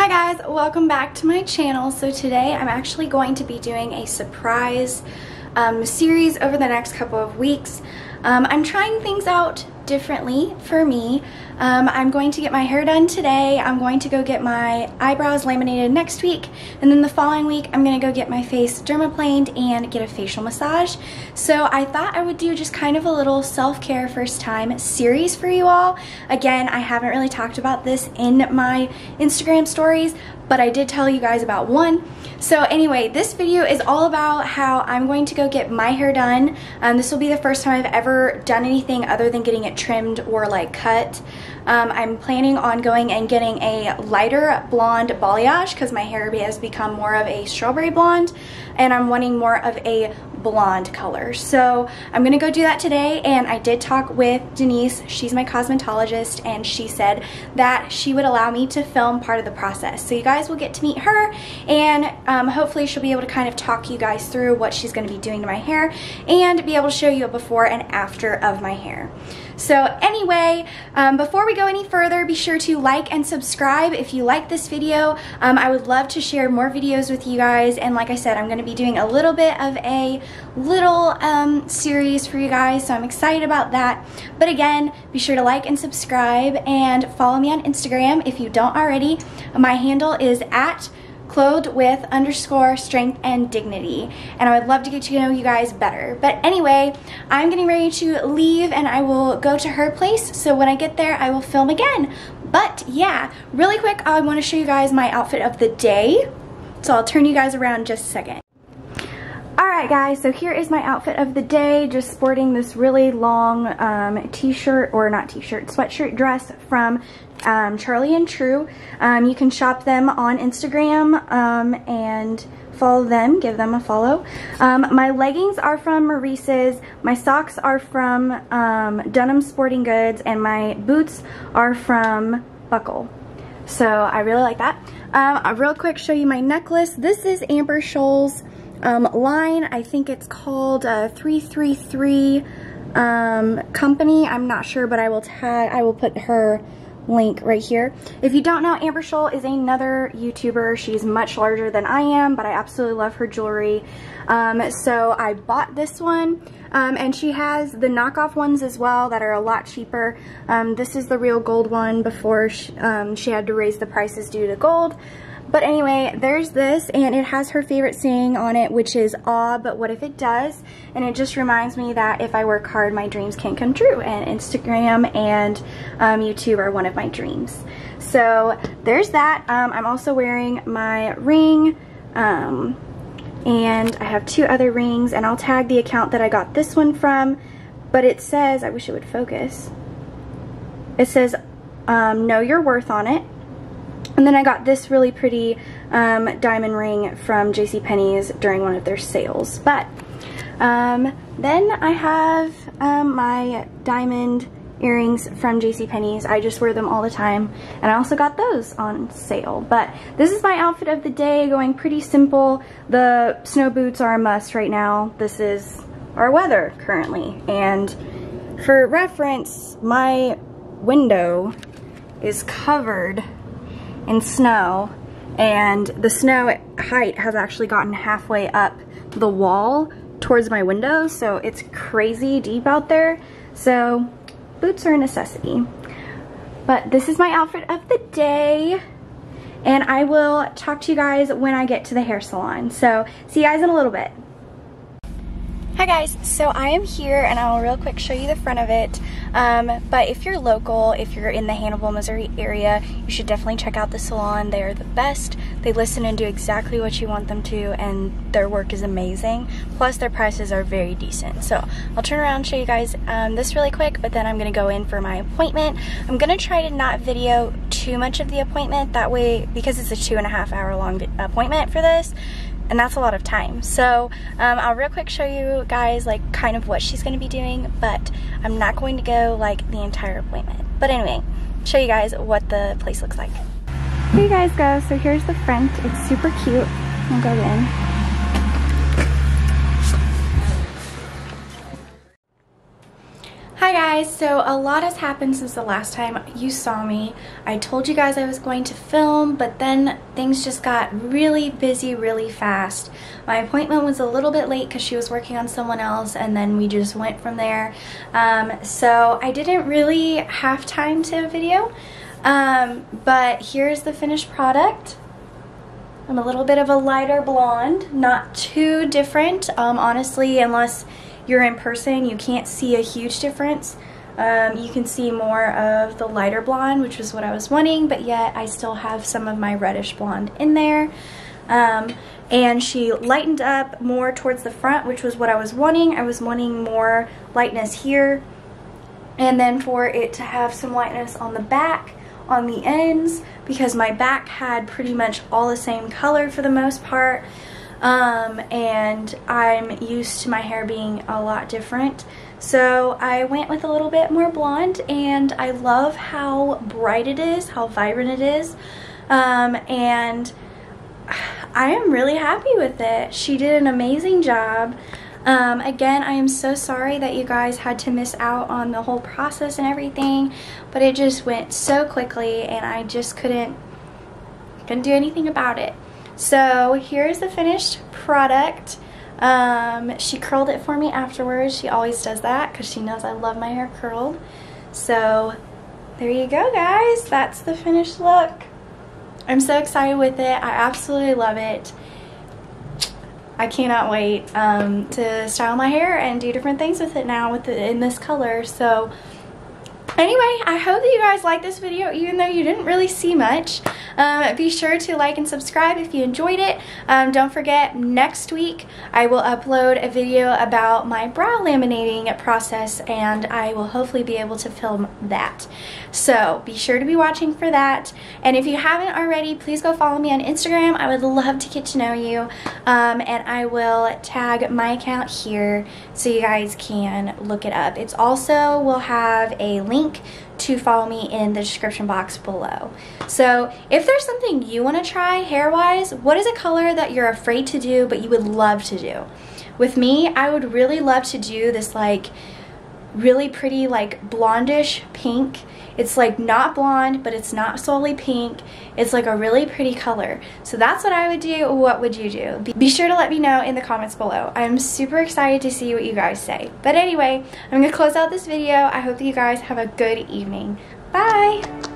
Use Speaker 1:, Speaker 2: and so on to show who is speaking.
Speaker 1: Hi guys, welcome back to my channel. So today I'm actually going to be doing a surprise um, series over the next couple of weeks. Um, I'm trying things out differently for me. Um, I'm going to get my hair done today. I'm going to go get my eyebrows laminated next week. And then the following week, I'm going to go get my face dermaplaned and get a facial massage. So I thought I would do just kind of a little self-care first time series for you all. Again, I haven't really talked about this in my Instagram stories, but I did tell you guys about one. So anyway, this video is all about how I'm going to go get my hair done. Um, this will be the first time I've ever done anything other than getting it trimmed or like cut. Um, I'm planning on going and getting a lighter blonde balayage because my hair has become more of a strawberry blonde and I'm wanting more of a blonde color. So I'm gonna go do that today and I did talk with Denise, she's my cosmetologist and she said that she would allow me to film part of the process. So you guys will get to meet her and um, hopefully she'll be able to kind of talk you guys through what she's gonna be doing to my hair and be able to show you a before and after of my hair. So anyway, um, before we go any further, be sure to like and subscribe if you like this video. Um, I would love to share more videos with you guys. And like I said, I'm going to be doing a little bit of a little um, series for you guys. So I'm excited about that. But again, be sure to like and subscribe and follow me on Instagram if you don't already. My handle is at clothed with underscore strength and dignity. And I would love to get to know you guys better. But anyway, I'm getting ready to leave and I will go to her place. So when I get there, I will film again. But yeah, really quick, I want to show you guys my outfit of the day. So I'll turn you guys around just a second. Alright guys, so here is my outfit of the day, just sporting this really long um, t-shirt, or not t-shirt, sweatshirt dress from um, Charlie and True. Um, you can shop them on Instagram um, and follow them, give them a follow. Um, my leggings are from Maurice's, my socks are from um, Dunham Sporting Goods, and my boots are from Buckle. So I really like that. I'll real quick show you my necklace. This is Amber Scholl's um, line. I think it's called uh, 333 um, Company. I'm not sure, but I will tag, I will put her link right here. If you don't know, Amber Scholl is another YouTuber. She's much larger than I am, but I absolutely love her jewelry. Um, so I bought this one, um, and she has the knockoff ones as well that are a lot cheaper. Um, this is the real gold one before she, um, she had to raise the prices due to gold. But anyway, there's this, and it has her favorite saying on it, which is, aw, but what if it does? And it just reminds me that if I work hard, my dreams can come true. And Instagram and um, YouTube are one of my dreams. So there's that. Um, I'm also wearing my ring. Um, and I have two other rings, and I'll tag the account that I got this one from. But it says, I wish it would focus. It says, um, know your worth on it. And then I got this really pretty um, diamond ring from JCPenney's during one of their sales. But um, then I have um, my diamond earrings from JCPenney's. I just wear them all the time. And I also got those on sale. But this is my outfit of the day, going pretty simple. The snow boots are a must right now. This is our weather currently. And for reference, my window is covered in snow and the snow height has actually gotten halfway up the wall towards my window so it's crazy deep out there. So boots are a necessity. But this is my outfit of the day and I will talk to you guys when I get to the hair salon. So see you guys in a little bit Hi guys, so I am here and I will real quick show you the front of it. Um, but if you're local, if you're in the Hannibal, Missouri area, you should definitely check out the salon. They are the best. They listen and do exactly what you want them to and their work is amazing. Plus their prices are very decent. So I'll turn around and show you guys um, this really quick, but then I'm gonna go in for my appointment. I'm gonna try to not video too much of the appointment. That way, because it's a two and a half hour long appointment for this, and that's a lot of time. So um, I'll real quick show you guys like kind of what she's going to be doing, but I'm not going to go like the entire appointment. But anyway, show you guys what the place looks like. Here you guys go. So here's the front. It's super cute. I'll go in. Guys, so a lot has happened since the last time you saw me. I told you guys I was going to film, but then things just got really busy really fast. My appointment was a little bit late because she was working on someone else and then we just went from there. Um, so I didn't really have time to video, um, but here's the finished product. I'm a little bit of a lighter blonde, not too different, um, honestly, unless you're in person, you can't see a huge difference. Um, you can see more of the lighter blonde, which was what I was wanting, but yet I still have some of my reddish blonde in there. Um, and she lightened up more towards the front, which was what I was wanting. I was wanting more lightness here, and then for it to have some lightness on the back, on the ends, because my back had pretty much all the same color for the most part um, and I'm used to my hair being a lot different. So I went with a little bit more blonde and I love how bright it is, how vibrant it is. Um, and I am really happy with it. She did an amazing job. Um, again, I am so sorry that you guys had to miss out on the whole process and everything, but it just went so quickly and I just couldn't, couldn't do anything about it. So here's the finished product. Um, she curled it for me afterwards. She always does that because she knows I love my hair curled. So there you go guys. That's the finished look. I'm so excited with it. I absolutely love it. I cannot wait um, to style my hair and do different things with it now with in this color. So Anyway, I hope that you guys liked this video even though you didn't really see much. Um, be sure to like and subscribe if you enjoyed it. Um, don't forget, next week I will upload a video about my brow laminating process and I will hopefully be able to film that. So be sure to be watching for that. And if you haven't already, please go follow me on Instagram. I would love to get to know you. Um, and I will tag my account here so you guys can look it up. It's also will have a link to follow me in the description box below. So if there's something you want to try hair-wise, what is a color that you're afraid to do but you would love to do? With me, I would really love to do this like really pretty like blondish pink it's like not blonde, but it's not solely pink. It's like a really pretty color. So that's what I would do. What would you do? Be sure to let me know in the comments below. I'm super excited to see what you guys say. But anyway, I'm going to close out this video. I hope you guys have a good evening. Bye!